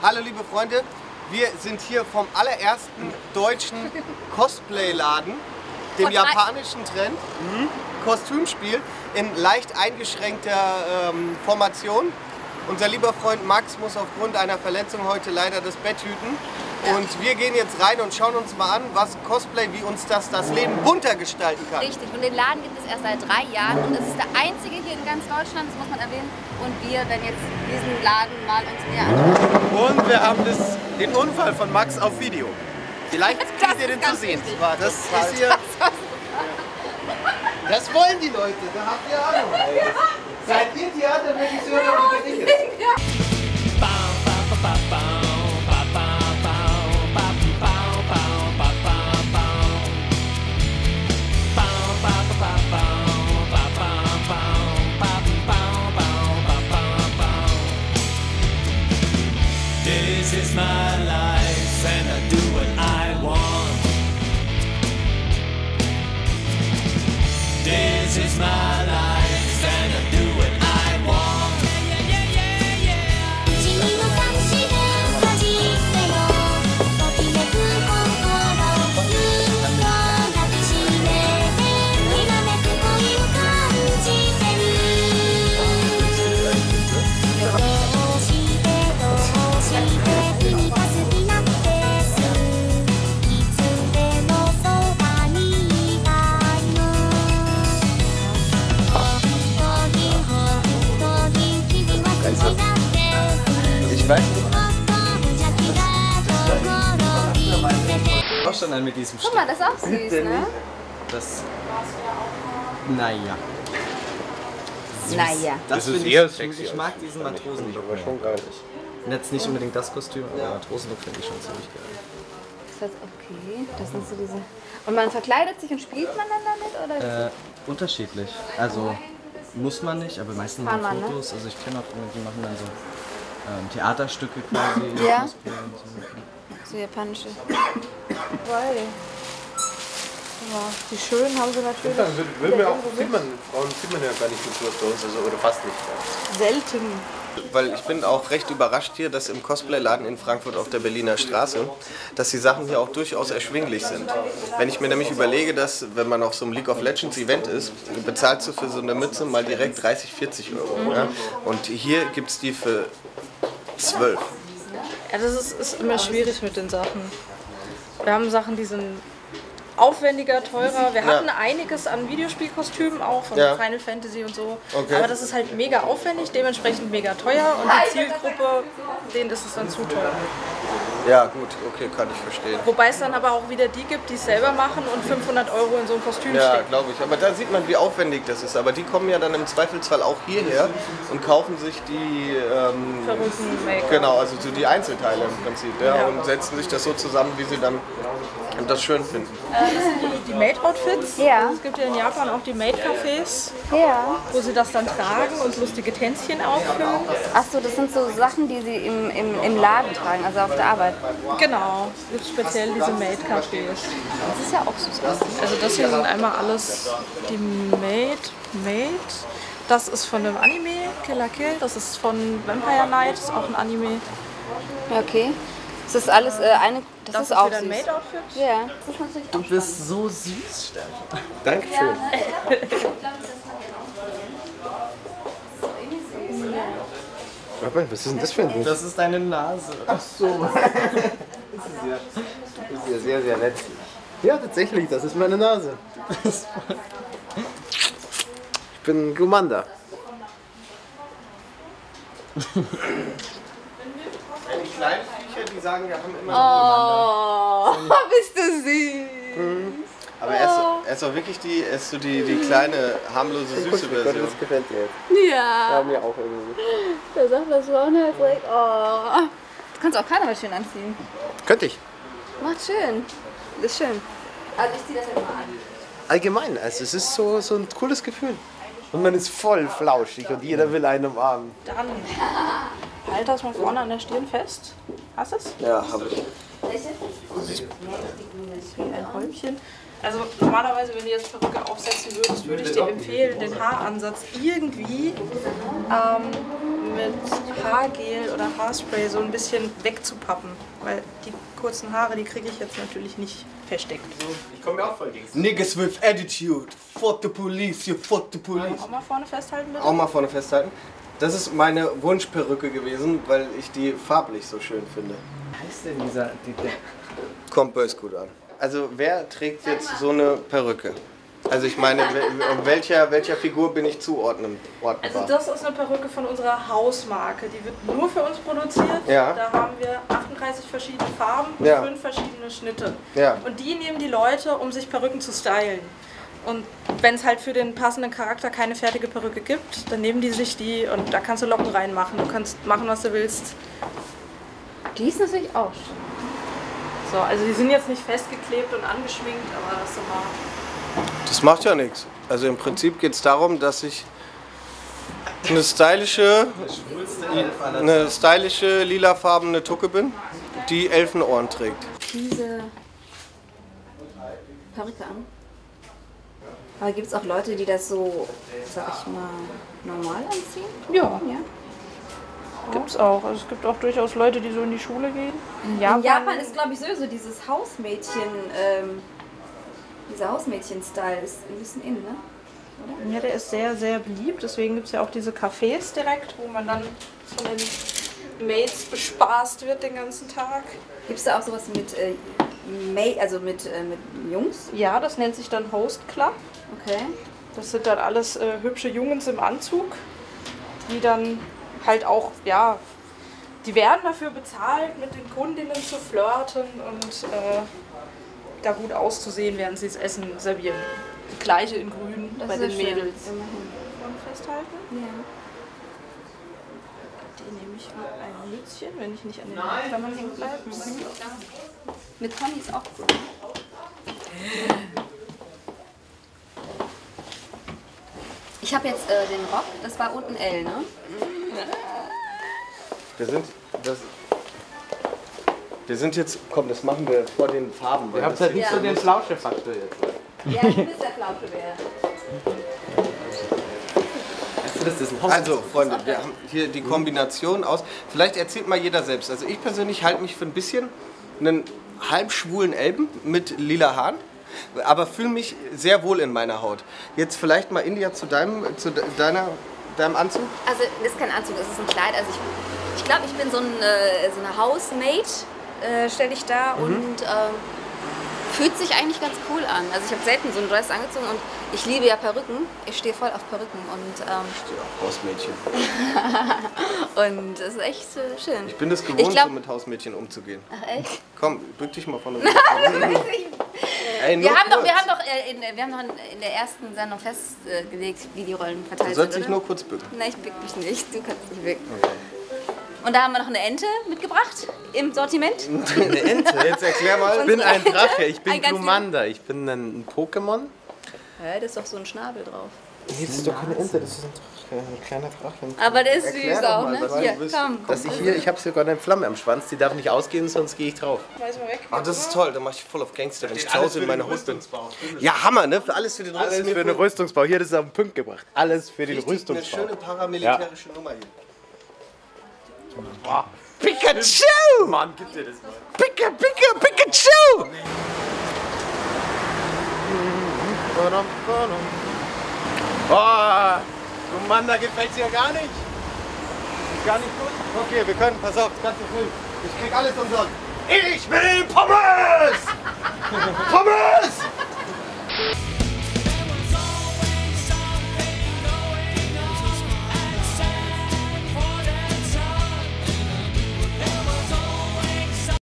Hallo liebe Freunde, wir sind hier vom allerersten deutschen Cosplay-Laden, dem japanischen Trend, Kostümspiel in leicht eingeschränkter ähm, Formation. Unser lieber Freund Max muss aufgrund einer Verletzung heute leider das Bett hüten. Und wir gehen jetzt rein und schauen uns mal an, was Cosplay, wie uns das das Leben bunter gestalten kann. Richtig, und den Laden gibt es erst seit drei Jahren und es ist der einzige hier in ganz Deutschland, das muss man erwähnen. Und wir werden jetzt diesen Laden mal uns näher anschauen. Und wir haben das, den Unfall von Max auf Video. Vielleicht kriegt ihr den zu sehen. wichtig. Das ist hier. Das wollen die Leute, da habt ihr Ahnung. Seid ihr Theaterregisseure oder bin Ich weiß Auch auch schon an mit diesem Guck mal, das ist auch süß, ne? Das. Naja. Naja. Das, Das ist eher ich, sexy Ich mag diesen Matrosenlook. Aber schon gar nicht. Und jetzt nicht unbedingt das Kostüm, aber den Matrosenlook finde ich schon ziemlich geil. Das ist okay, das sind so diese... Und man verkleidet sich und spielt man dann damit, oder? Äh, unterschiedlich. Also muss man nicht, aber meistens machen ne? Fotos. Also ich kenne auch die machen dann so ähm, Theaterstücke quasi. Ja. So. so japanische. Weil. Ja, die schönen haben sie natürlich Dann wird man auch, sieht man, Frauen sieht man ja gar nicht mit sowas bei uns, also, oder fast nicht. Ja. selten. Weil ich bin auch recht überrascht hier, dass im Cosplay-Laden in Frankfurt auf der Berliner Straße, dass die Sachen hier auch durchaus erschwinglich sind. Wenn ich mir nämlich überlege, dass wenn man auf so einem League of Legends Event ist, bezahlst du für so eine Mütze mal direkt 30, 40 Euro. Ja? Und hier gibt es die für 12. Ja, das ist, ist immer schwierig mit den Sachen. Wir haben Sachen, die sind aufwendiger, teurer. Wir hatten einiges an Videospielkostümen auch von Ja. Final Fantasy und so. Okay. Aber das ist halt mega aufwendig, dementsprechend mega teuer und die Zielgruppe, denen ist es dann zu teuer. Ja, gut, okay, kann ich verstehen. Wobei es dann aber auch wieder die gibt, die es selber machen und 500 Euro in so ein Kostüm Ja, stecken. glaube ich. Aber da sieht man, wie aufwendig das ist. Aber die kommen ja dann im Zweifelsfall auch hierher und kaufen sich die, ähm, Verrückten Make-up. genau, also so die Einzelteile im Prinzip, ja, Ja. und setzen sich das so zusammen, wie sie dann das schön finden. Die Maid-Outfits. Ja. Also es gibt ja in Japan auch die Maid-Cafés, Ja. wo sie das dann tragen und lustige Tänzchen aufführen. Achso, das sind so Sachen, die sie im, im, im Laden tragen, also auf der Arbeit. Genau, es gibt speziell diese Maid-Cafés. Das ist ja auch süß. Also das hier sind einmal alles die Maid, Maid. Das ist von dem Anime Killer Kill, das ist von Vampire Night, das ist auch ein Anime. Okay. Das ist alles äh, eine. Das, Das ist ist auch süß. Maid-Outfit. Ja, das ist natürlich Du auch bist so süß, Stefan. Dankeschön. Was ist denn das für ein Ding? Das ist deine Nase. Das ist ja sehr, sehr nett. Ja, tatsächlich, das ist meine Nase. Ich bin Commander. Die sagen, wir haben immer Oh, bist du süß. Aber er ist, er ist auch wirklich die, er ist so die, die kleine, harmlose, süße Gott, Version. das gefällt mir jetzt. Ja. Ja, mir auch irgendwie. Der sagt das frauenherzig. Oh. Du kannst auch Karneval schön anziehen. Könnte ich. Macht schön. Das ist schön. Also ich zieh das jetzt mal an. Allgemein, also es ist so, so ein cooles Gefühl. Und man ist voll flauschig und jeder will einen umarmen. Dann halt das mal vorne an der Stirn fest. Hast du es? Ja, habe ich. Wie ein Häubchen. Also normalerweise, wenn du jetzt Perücke aufsetzen würdest, würde ich dir empfehlen, den Haaransatz irgendwie ähm, mit Haargel oder Haarspray so ein bisschen wegzupappen. Weil die kurzen Haare, die kriege ich jetzt natürlich nicht versteckt. Ich komme mir auch voll gegen. Niggas with attitude. Fuck the police, you fuck the police. Auch mal vorne festhalten bitte. Auch mal vorne festhalten. Das ist meine Wunschperücke gewesen, weil ich die farblich so schön finde. Wie heißt denn dieser. Die, der, Kommt bös gut an. Also wer trägt jetzt so eine Perücke? Also ich meine, wel- welcher, welcher Figur bin ich zuordnen? Also das ist eine Perücke von unserer Hausmarke. Die wird nur für uns produziert. Ja. Da haben wir 38 verschiedene Farben und Ja. fünf verschiedene Schnitte. Ja. Und die nehmen die Leute, um sich Perücken zu stylen. Und wenn es halt für den passenden Charakter keine fertige Perücke gibt, dann nehmen die sich die und da kannst du Locken reinmachen. Du kannst machen, was du willst. Die ist natürlich auch schön. So, also die sind jetzt nicht festgeklebt und angeschminkt, aber das ist immer. Das macht ja nichts. Also im Prinzip geht es darum, dass ich eine stylische, eine stylische lilafarbene Tucke bin, die Elfenohren trägt. Diese Perücke an. Aber gibt es auch Leute, die das so, sag ich mal, normal anziehen? Ja, Ja. gibt's auch. Also es gibt auch durchaus Leute, die so in die Schule gehen. In In Japan ist, glaube ich, sowieso dieses Hausmädchen, ähm, dieser Hausmädchen-Style ist ein bisschen in, ne? Ja, der ist sehr, sehr beliebt. Deswegen gibt es ja auch diese Cafés direkt, wo man dann von den Mates bespaßt wird den ganzen Tag. Gibt es da auch sowas mit, äh, May, also mit, äh, mit Jungs? Ja, das nennt sich dann Host Club. Okay. Das sind dann alles äh, hübsche Jungs im Anzug, die dann halt auch, ja, die werden dafür bezahlt, mit den Kundinnen zu flirten und äh, da gut auszusehen, während sie das Essen servieren. Die gleiche in grün Das bei ist den schön. Mädels. Immerhin. Wir festhalten? Ja. Die nehme ich mit einem Mützchen, wenn ich nicht an den Klammern hängen bleibe. Mit Conny ist auch gut. Ich habe jetzt äh, den Rock, das war unten L, ne? Wir sind, das, wir sind jetzt, komm, das machen wir vor den Farben. Ihr habt halt nicht Ja. so den Flauschefaktor jetzt. Ja, du bist der ein Also, Freunde, wir haben hier die Kombination aus. Vielleicht erzählt mal jeder selbst. Also, ich persönlich halte mich für ein bisschen einen halbschwulen Elben mit lila Haaren, aber fühle mich sehr wohl in meiner Haut. Jetzt vielleicht mal India zu deinem, zu de- deiner, deinem Anzug. Also, das ist kein Anzug, es ist ein Kleid. Also, ich, ich glaube, ich bin so, ein, äh, so eine Housemaid, äh, stelle ich da und ähm, fühlt sich eigentlich ganz cool an. Also, ich habe selten so ein Dress angezogen und ich liebe ja Perücken. Ich stehe voll auf Perücken und, ähm, Hausmädchen. und es ist echt äh, schön. Ich bin das gewohnt, Ich glaub- so mit Hausmädchen umzugehen. Ach, echt? Komm, bück dich mal von der Ey, Wir haben, doch, kurz. wir, haben doch, äh, in, wir haben doch in, der ersten Sendung festgelegt, wie die Rollen Du verteilt sollst sind. dich oder? nur kurz bücken. Nein, ich bück mich nicht. Du kannst dich bücken. Und da haben wir noch eine Ente mitgebracht im Sortiment. Eine Ente. Jetzt erklär mal. Ich bin ein Drache, ich bin Glumanda, ich bin ein Pokémon. Ja, da ist doch so ein Schnabel drauf. Nee, das ist doch keine Ente, das ist ein Drache, ein kleiner Drache. Aber der ist Erklär süß auch, mal, ne? Hier, bist. komm. Dass ich hier, ich habe sogar eine Flamme am Schwanz, die darf nicht ausgehen, sonst gehe ich drauf. Schmeiß mal weg. Ah, das ist toll, da mach ich voll auf Gangster, wenn ich zu Hause in meiner bin. Ja, Hammer, ne? Für alles für den Alles Rüstungsbau. für den Rüstungsbau. Hier, das ist auf den Punkt gebracht. Alles für den Richtig, eine Rüstungsbau. schöne paramilitärische Nummer hier. Boah. Pikachu! Mann, gib dir das mal. Pika, Pika, Pikachu! Boah, du Mann, da gefällt's dir ja gar nicht. Gar nicht gut? Okay, wir können, pass auf, ganz früh. Ich krieg alles umsonst. Ich will Pommes! Pommes!